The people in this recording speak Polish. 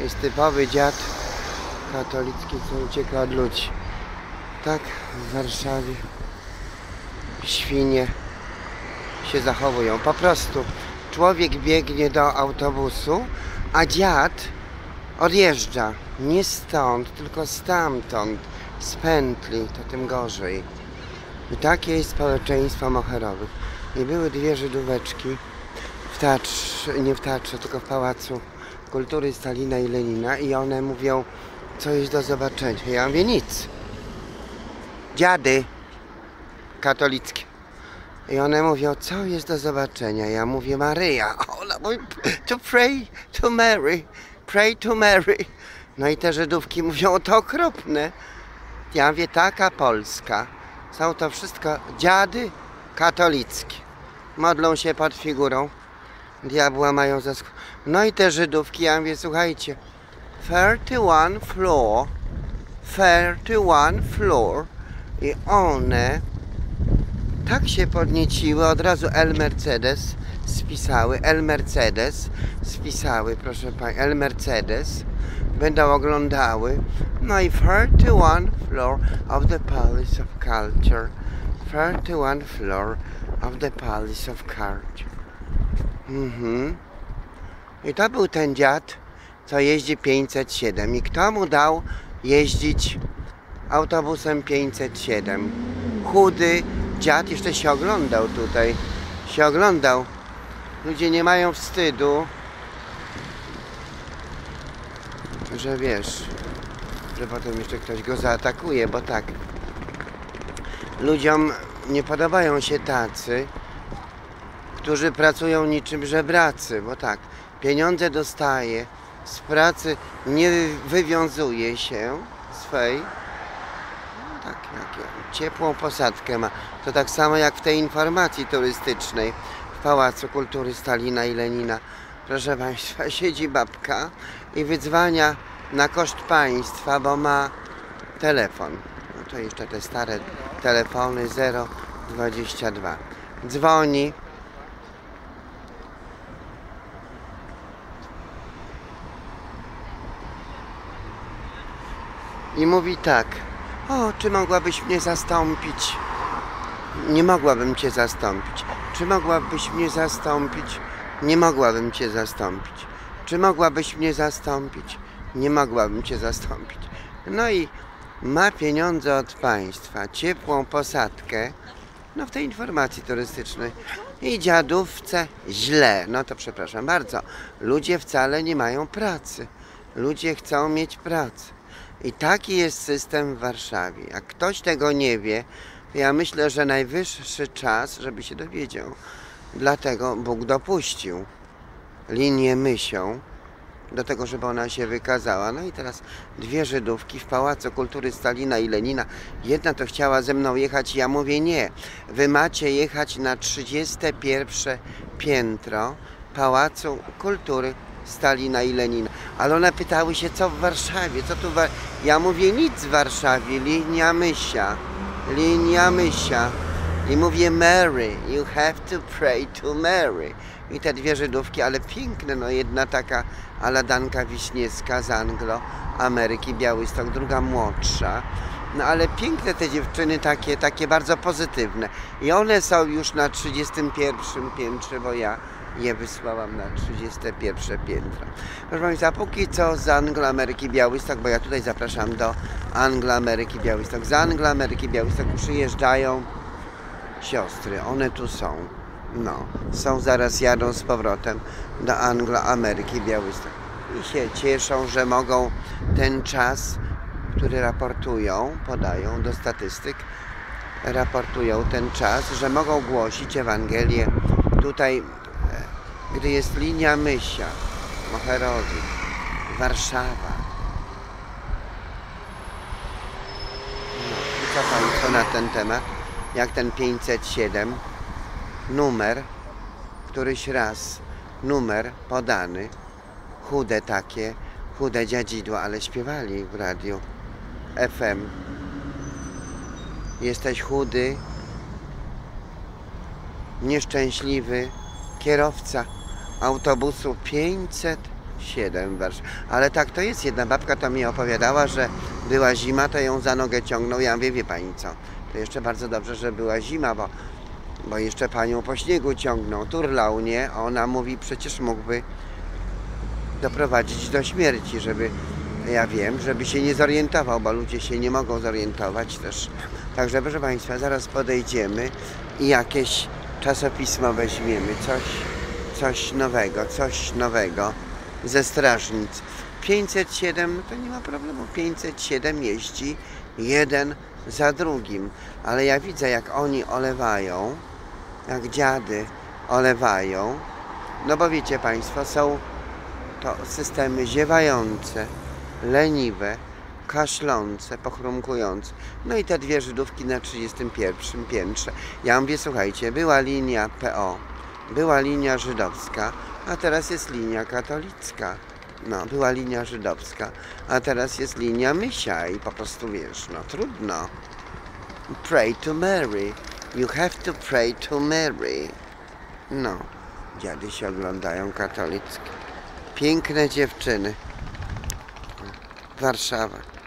Jest typowy dziad katolicki, co ucieka od ludzi. Tak w Warszawie świnie się zachowują. Po prostu człowiek biegnie do autobusu, a dziad odjeżdża. Nie stąd, tylko stamtąd, z pętli, to tym gorzej. I takie jest społeczeństwo moherowych. I były dwie Żydóweczki w teatrze, nie w teatrze, tylko w Pałacu Kultury Stalina i Lenina i one mówią, co jest do zobaczenia. Ja mówię, nic. Dziady katolickie. I one mówią, co jest do zobaczenia? Ja mówię, Maryja. Ona mówi, to pray to Mary. Pray to Mary. No i te Żydówki mówią, to okropne. Ja mówię, taka Polska. Są to wszystko dziady katolickie. Modlą się pod figurą. Diabła mają za No i te Żydówki, ja mówię, słuchajcie, 31 floor, 31 floor i one tak się podnieciły, od razu El Mercedes spisały, El Mercedes spisały, proszę Pani, El Mercedes będą oglądały. No i 31 floor of the Palace of Culture. 31 floor of the Palace of Culture. Mhm. I to był ten dziad, co jeździ 507. I kto mu dał jeździć autobusem 507? Chudy dziad jeszcze się oglądał tutaj. Się oglądał. Ludzie nie mają wstydu, że wiesz, że potem jeszcze ktoś go zaatakuje, bo tak. Ludziom nie podobają się tacy, którzy pracują niczym żebracy, bo tak, pieniądze dostaje, z pracy nie wywiązuje się swej, no tak, jak ciepłą posadkę ma. To tak samo jak w tej informacji turystycznej w Pałacu Kultury Stalina i Lenina. Proszę Państwa, siedzi babka i wydzwania na koszt państwa, bo ma telefon. No to jeszcze te stare telefony 022. Dzwoni, i mówi tak: O, czy mogłabyś mnie zastąpić? Nie mogłabym cię zastąpić. Czy mogłabyś mnie zastąpić? Nie mogłabym cię zastąpić. Czy mogłabyś mnie zastąpić? Nie mogłabym cię zastąpić. No i ma pieniądze od państwa, ciepłą posadkę, no w tej informacji turystycznej. I dziadówce źle. No to przepraszam bardzo. Ludzie wcale nie mają pracy. Ludzie chcą mieć pracę. I taki jest system w Warszawie. Jak ktoś tego nie wie, to ja myślę, że najwyższy czas, żeby się dowiedział. Dlatego Bóg dopuścił linię mysią do tego, żeby ona się wykazała. No i teraz dwie Żydówki w Pałacu Kultury Stalina i Lenina. Jedna to chciała ze mną jechać, ja mówię nie. Wy macie jechać na 31 piętro Pałacu Kultury Stalina i Lenina. Ale one pytały się, co w Warszawie, co tu... Wa... Ja mówię, nic w Warszawie, linia mysia, linia mysia. I mówię, Mary, you have to pray to Mary. I te dwie Żydówki, ale piękne, no jedna taka Aladanka Wiśniewska z Anglo, Ameryki, Białystok, druga młodsza. No ale piękne te dziewczyny, takie, takie bardzo pozytywne. I one są już na 31 piętrze, bo ja je wysłałam na 31 piętro. Proszę Państwa, póki co z Anglo-Ameryki Białystok, bo ja tutaj zapraszam do Anglo-Ameryki Białystok. Z Anglo-Ameryki Białystok przyjeżdżają siostry, one tu są. No, są, zaraz jadą z powrotem do Anglo-Ameryki Białystok. I się cieszą, że mogą ten czas, który raportują, podają do statystyk, raportują ten czas, że mogą głosić Ewangelię tutaj gdy jest linia Mysia, Moherowy, Warszawa. No, i co na ten temat? Jak ten 507, numer, któryś raz, numer podany, chude takie, chude dziadzidła, ale śpiewali w radiu FM. Jesteś chudy, nieszczęśliwy, kierowca autobusu 507. 7 w Warszawie. Ale tak to jest. Jedna babka to mi opowiadała, że była zima, to ją za nogę ciągnął. Ja mówię, wie pani co, to jeszcze bardzo dobrze, że była zima, bo, bo jeszcze panią po śniegu ciągnął. Turlał, nie? A ona mówi, przecież mógłby doprowadzić do śmierci, żeby, ja wiem, żeby się nie zorientował, bo ludzie się nie mogą zorientować też. Także proszę Państwa, zaraz podejdziemy i jakieś czasopismo weźmiemy, coś, coś nowego, coś nowego ze strażnic. 507, no to nie ma problemu, 507 jeździ jeden za drugim, ale ja widzę jak oni olewają, jak dziady olewają, no bo wiecie Państwo, są to systemy ziewające, leniwe, kaszlące, pochrumkujące. No i te dwie Żydówki na 31 piętrze. Ja mówię, słuchajcie, była linia PO, była linia żydowska, a teraz jest linia katolicka. No, była linia żydowska, a teraz jest linia mysia i po prostu wiesz, no trudno. Pray to Mary. You have to pray to Mary. No, dziady się oglądają katolickie. Piękne dziewczyny. Warszawa.